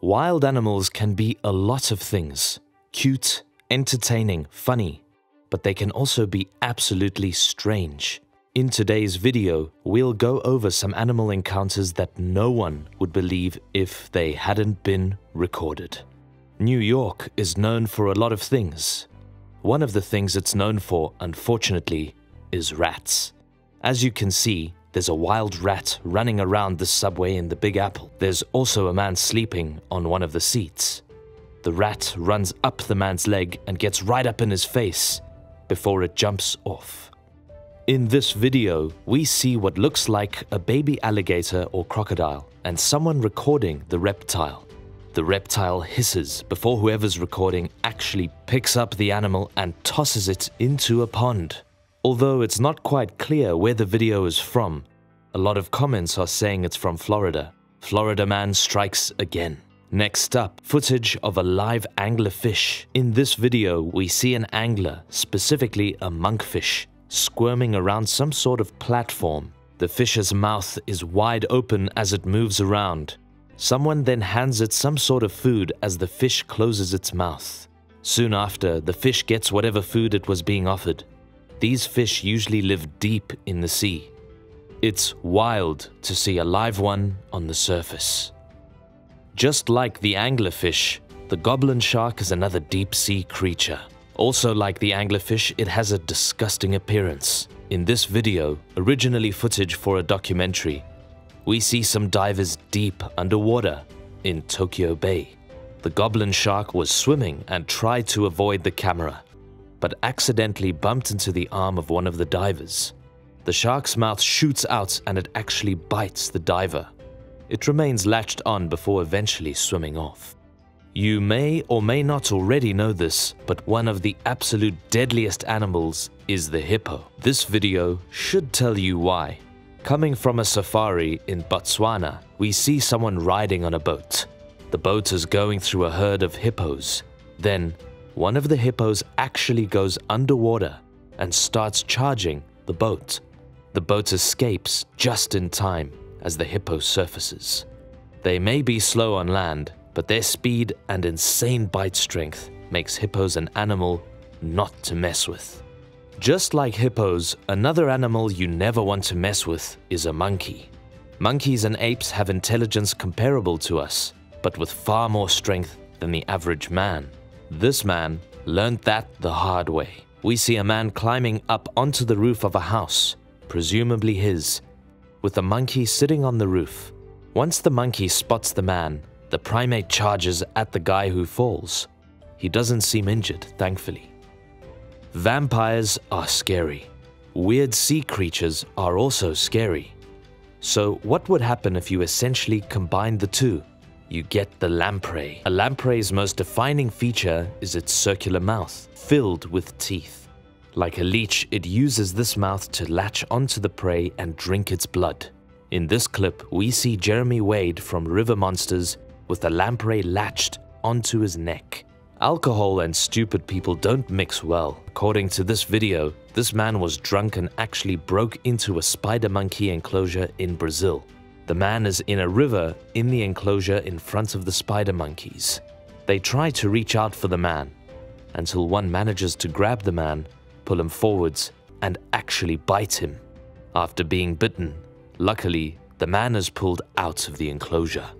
Wild animals can be a lot of things cute, entertaining, funny, but they can also be absolutely strange. In today's video, we'll go over some animal encounters that no one would believe if they hadn't been recorded. New York is known for a lot of things. One of the things it's known for, unfortunately, is rats. As you can see, there's a wild rat running around the subway in the Big Apple. There's also a man sleeping on one of the seats. The rat runs up the man's leg and gets right up in his face before it jumps off. In this video, we see what looks like a baby alligator or crocodile and someone recording the reptile. The reptile hisses before whoever's recording actually picks up the animal and tosses it into a pond. Although it's not quite clear where the video is from, a lot of comments are saying it's from Florida. Florida man strikes again. Next up, footage of a live anglerfish. In this video, we see an angler, specifically a monkfish, squirming around some sort of platform. The fish's mouth is wide open as it moves around. Someone then hands it some sort of food as the fish closes its mouth. Soon after, the fish gets whatever food it was being offered. These fish usually live deep in the sea. It's wild to see a live one on the surface. Just like the anglerfish, the goblin shark is another deep sea creature. Also like the anglerfish, it has a disgusting appearance. In this video, originally footage for a documentary, we see some divers deep underwater in Tokyo Bay. The goblin shark was swimming and tried to avoid the camera but accidentally bumped into the arm of one of the divers. The shark's mouth shoots out and it actually bites the diver. It remains latched on before eventually swimming off. You may or may not already know this, but one of the absolute deadliest animals is the hippo. This video should tell you why. Coming from a safari in Botswana, we see someone riding on a boat. The boat is going through a herd of hippos. Then, one of the hippos actually goes underwater and starts charging the boat. The boat escapes just in time as the hippo surfaces. They may be slow on land, but their speed and insane bite strength makes hippos an animal not to mess with. Just like hippos, another animal you never want to mess with is a monkey. Monkeys and apes have intelligence comparable to us, but with far more strength than the average man. This man learned that the hard way. We see a man climbing up onto the roof of a house, presumably his, with a monkey sitting on the roof. Once the monkey spots the man, the primate charges at the guy who falls. He doesn't seem injured, thankfully. Vampires are scary. Weird sea creatures are also scary. So, what would happen if you essentially combined the two? You get the lamprey. A lamprey's most defining feature is its circular mouth, filled with teeth. Like a leech, it uses this mouth to latch onto the prey and drink its blood. In this clip, we see Jeremy Wade from River Monsters with the lamprey latched onto his neck. Alcohol and stupid people don't mix well. According to this video, this man was drunk and actually broke into a spider monkey enclosure in Brazil. The man is in a river in the enclosure in front of the spider monkeys. They try to reach out for the man until one manages to grab the man, pull him forwards, and actually bite him. After being bitten, luckily, the man is pulled out of the enclosure.